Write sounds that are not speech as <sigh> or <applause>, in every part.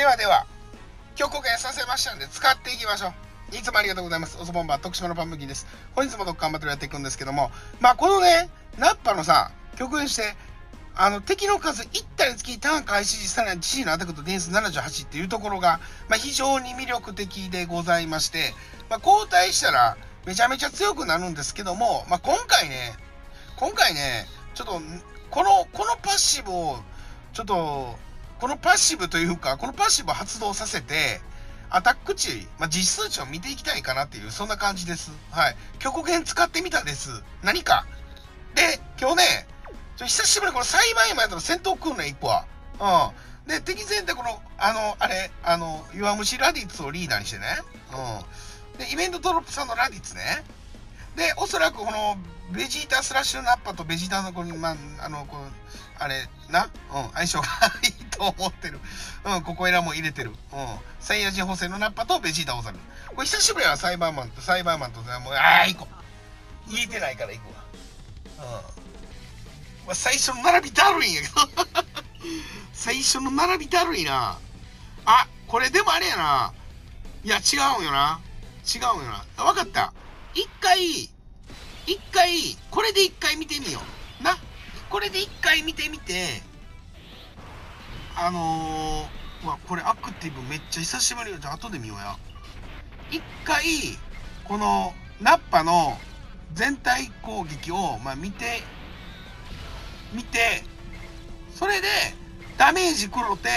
ではでは曲をさせましたんで使っていきましょう。いつもありがとうございます。おそボンバー徳島のパンムキンです。本日もどっか頑張ってやっていくんですけども。まあこのねナッパのさ曲演してあの敵の数1体につきターン開始時さらに G のアタックと点数78っていうところが、まあ、非常に魅力的でございまして、まあ、交代したらめちゃめちゃ強くなるんですけども、まあ、今回ね今回ねちょっとこのこのパッシブをちょっとこのパッシブというかこのパッシブを発動させてアタック値、まあ、実数値を見ていきたいかなっていう、そんな感じです。はい。極限使ってみたです。何か。で、今日ね、ちょ久しぶりにこの栽培前との戦闘来るね、一個は。うん。で、敵前でこの、あの、あれ、あの、弱虫ラディッツをリーダーにしてね。うん。で、イベントドロップさんのラディッツね。で、おそらくこの、ベジータスラッシュナッパとベジータのこの、まあ、あの、こう、あれ、な、うん、相性がいいと思ってる。うん、ここエラも入れてる。うん。サイヤ人補正のナッパとベジータをさる。これ久しぶりはサイバーマンと、サイバーマンと、もう、ああ、行こう。言えてないから行くわ。うん。まあ、最初の並びだるいんやけど <laughs> 最初の並びだるいなあこれでもあれやないや違うんよな違うんよな分かった一回一回これで一回見てみようこれで一回見てみてあのー、わこれアクティブめっちゃ久しぶりよじゃあ後で見ようや。一回このナッパの全体攻撃を、まあ、見て見てそれでダメージ黒て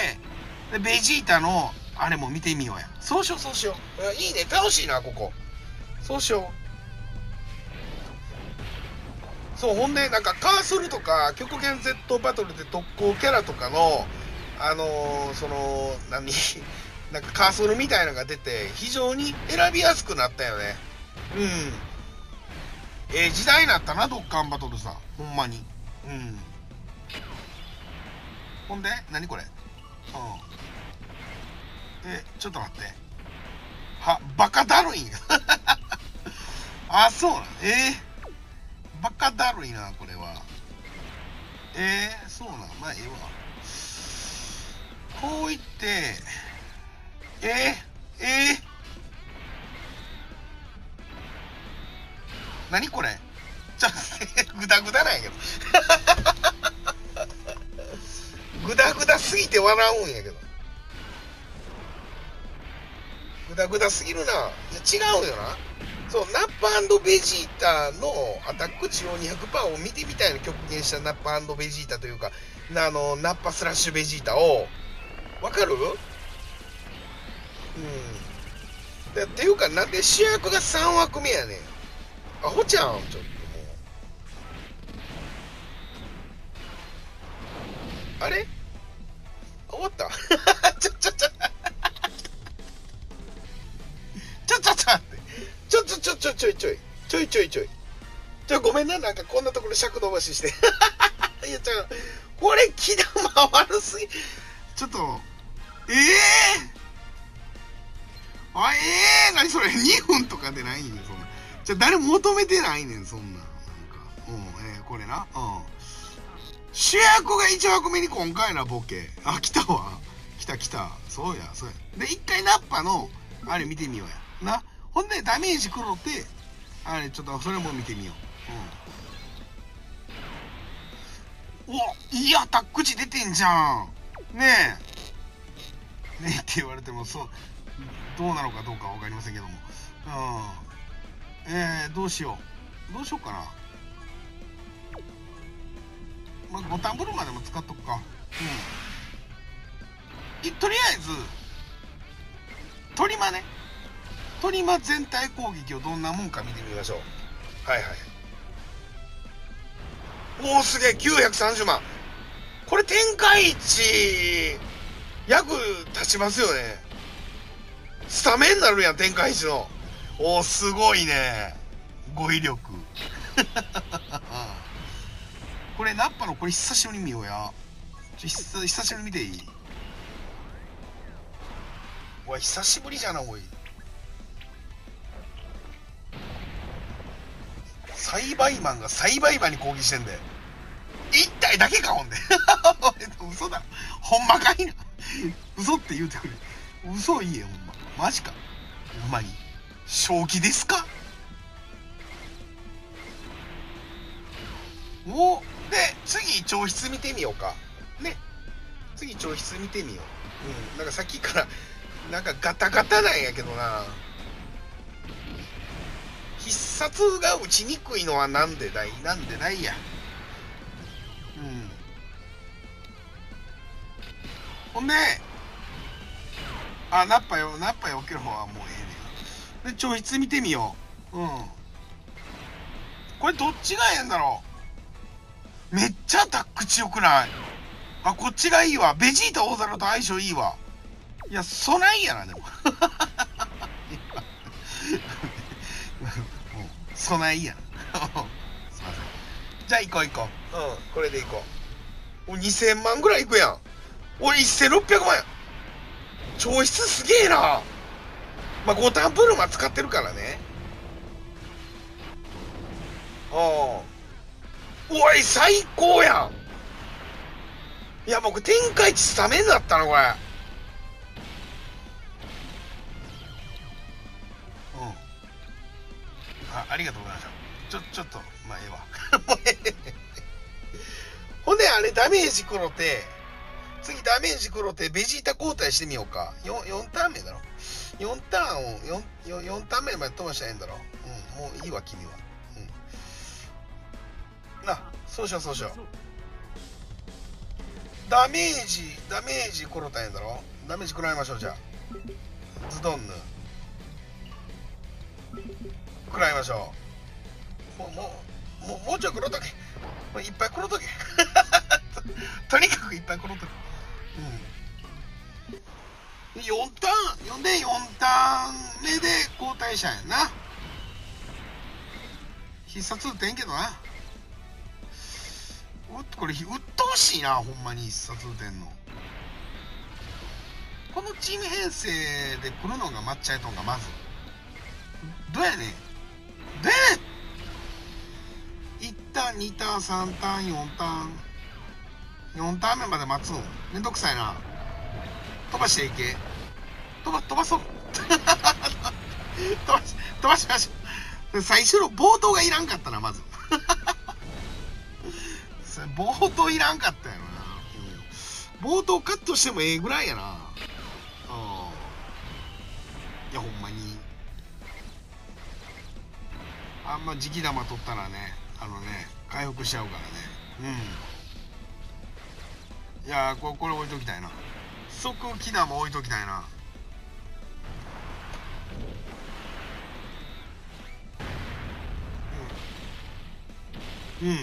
でベジータのあれも見てみようや。そうしようそうしよう。いいね。楽しいなここ。そうしよう。そうほんでなんかカーソルとか極限 Z バトルで特攻キャラとかのあのー、その何 <laughs> なんかカーソルみたいのが出て非常に選びやすくなったよね。うん。ええー、時代になったなドッカンバトルさほんまに。うん。ほんで何これ？うん。えちょっと待って。はバカだるいん <laughs> あそうなん？えー、バカだるいなこれは。えー、そうなん？まあええわ。こういってえー、えー、何これ？ちょっとグダグダなんやけど。<laughs> グダグダすぎて笑うんやけど。グダグダすぎるな。違うよな。そうナッパベジータのアタック値を200%を見てみたいな極限したナッパベジータというかあのナッパスラッシュベジータを。わかる？うん。でっていうかなんで主役が3枠目やねん。アホちゃんちょっともう。あれ？終わった？ちょいちょい。ちょいちょいちょい。ちょごめんななんかこんなところ尺伸ばしして。<laughs> いやちょこれ気玉悪すぎ。ちょっとええー、あええー、何それ？2分とかでないねんそんな。じゃ誰も求めてないねんそんな。なんか。うんえー、これな。うん。主役が1枠目に今回なボケ。あ来たわ。来た来た。そうやそうや。で一回ナッパのあれ見てみようや。な。ほんでダメージくろってあれちょっとそれも見てみよう。うん。おいいアタック値出てんじゃん。ねえ。ねえって言われてもそうどうなのかどうか分かりませんけども。うん。えー、どうしよう。どうしようかな。まあ、ボタンブルマでも使っとくか。うん。いとりあえずトリマね。トリマ全体攻撃をどんなもんか見てみましょう。はいはい。おおすげえ。930万。これ天下一役立ちますよね。スタメンになるやん天下一の。おおすごいね。語彙力。<laughs> これナッパのこれ久しぶりに見ようや。ちょ久久しぶりに見ていい？おい久しぶりじゃなおい。栽培マンが栽培マンに攻撃してんで1体だけかほんで。<laughs> 嘘だ。ほんまかいな。嘘って言うてくれ。嘘言えほんま。マジか。ほんまに正気ですか？おで次調室見てみようか。ね。次調室見てみよう。うん。なんかさっきからなんかガタガタなんやけどな。必殺が打ちにくいのはなんでだいなんでだいや。うん。ほんであナッパよナッパよける方はもうええねん。で調室見てみよう。うん。これどっちがええんだろう。めっちゃアタック強くない。あこっちがいいわ。ベジータ大皿と相性いいわ。いやそないやなでも。そないや。な <laughs> すいません。じゃあ行こう行こう。うんこれで行こう。お2000万ぐらいいくやん。俺1600万や。調室すげえな。まあ五反プールマ使ってるからね。ああおい最高やん。いや僕天下一スタメンだったなこれ。ありがとうございました。ちょちょっとまあええわ。もうええほんであれダメージ食ろて次ダメージ食ろてベジータ交代してみようか。4, 4ターン目だろ。4ターンを 4, 4, 4ターン目まで飛ばしたらええんだろ。うんもういいわ君は。うん。なそうしようそうしよう。ダメージダメージ食ろたんやだろ。ダメージ食らいましょうじゃあ。ズドンヌ。食らいましょう。もうもうもうちょい食ろとけ。もういっぱい食ろとけ。<laughs> とにかくいっぱい食ろとけ。うん。4ターン。4で4ターン目で交代したんやな。必殺打てんけどな。うこれうっとうしいなほんまに必殺打てんの。このチーム編成で来るのが抹茶やとんがまず。どうやねん。ね1ターン2ターン3ターン4ターン4ターン目まで待つの？めんどくさいな。飛ばしていけ。飛ば飛ばそう。<laughs> 飛ばし飛ばしましょう。最初の冒頭がいらんかったなまず。<laughs> 冒頭いらんかったよな、冒頭カットしてもええぐらいやな。うん。いやほんまに。あんま磁気玉取ったらねあのね回復しちゃうからね。うん。いやこれこれ置いときたいな。即気玉置いときたいな。うん。うん。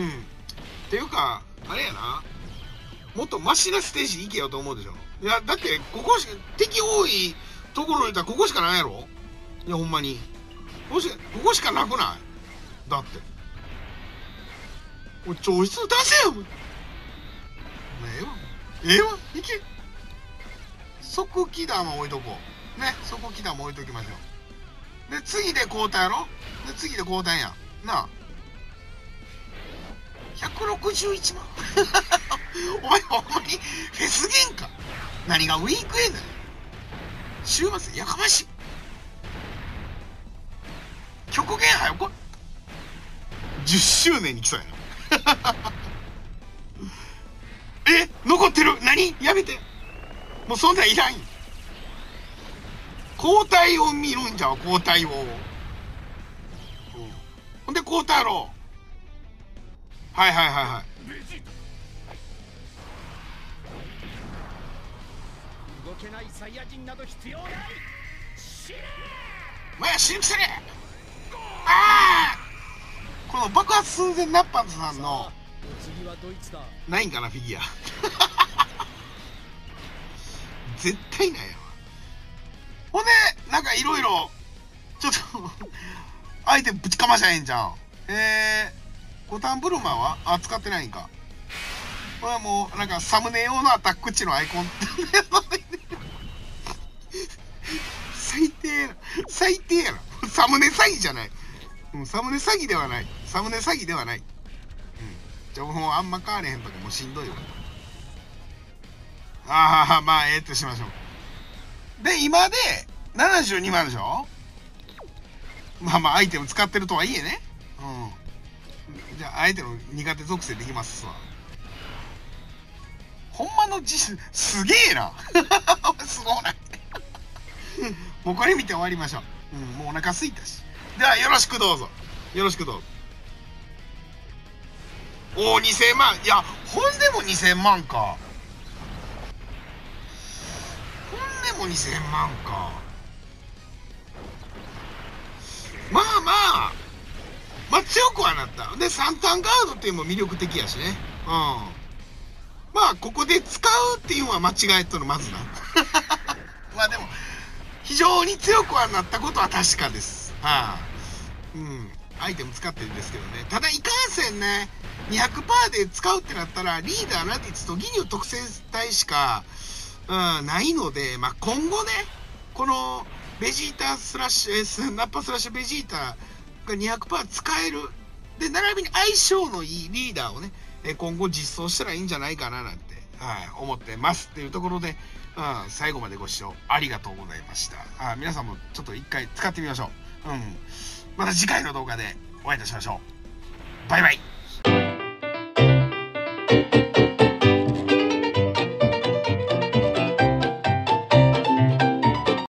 うん。っていうかあれやな。もっとマシなステージに行けよと思うでしょ。いやだってここしか敵多いところにいたらここしかないやろ。いやほんまに。ここしかここしかなくない？だって。おい調子出せよ。ええわ。ええわ。いけ。即気玉置いとこう。ね即気玉置いときましょう。で次で交代やろ？で次で交代や。なあ。161万。<laughs> お前ほんまに。フェスゲンか何がウィークエンドや。週末やかましい。極限早こ10周年に来そうやな。<laughs> え残ってる？何？やめて。もうそんなんいらんよ。交代を見るんじゃう交代を、うん、ほんで交代やろ。うはいはいはいはい。動けないサイヤ人など必要ない。死ねまや死ぬくせにああこの爆発寸前ナッパンズさんのないんかなフィギュア。<laughs> 絶対ないやわ。ほんでなんかいろいろちょっと相手ぶちかましゃえんじゃん。えー、ボタンブルマはあ使ってないんか。これはもうなんかサムネ用のアタック値のアイコン。<laughs> 最低最低やな。サムネ詐欺じゃない、サムネ詐欺ではない。サムネ詐欺ではない。うん。じゃあもうあんま変われへんとかもうしんどいわ。ああまあええとしましょう。で今で72万でしょ？まあまあアイテム使ってるとはいえね。うん。じゃああえての苦手属性できますわ。ほんまの自信すげえな。<laughs> すごない。<laughs> もうこれ見て終わりましょう、うん、もうお腹すいたし。ではよろしくどうぞ。よろしくどうぞ。おお2000万。いやほんでも2000万か。ほんでも2000万か。まあまあまあ強くはなった。で3ターンガードっていうのも魅力的やしね。うん。まあここで使うっていうのは間違えとるまずな。<laughs> まあでも非常に強くはなったことは確かです。あうん。アイテム使ってるんですけどね。ただいかんせんね200%で使うってなったらリーダーラディツとギニュ特性体しか、うん、ないので、まあ、今後ねこのベジータスラッシュ、S、ナッパスラッシュベジータが200%使える。で並びに相性のいいリーダーをね今後実装したらいいんじゃないかななんて、はい、思ってますっていうところで、うん、最後までご視聴ありがとうございました。あ皆さんもちょっと一回使ってみましょう、うん、また次回の動画でお会いいたしましょう。バイバイ。